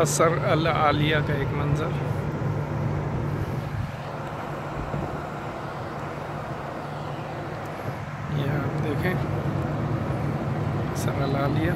असर अल आलिया का एक मंज़र। ये आप देखें। असर अल आलिया।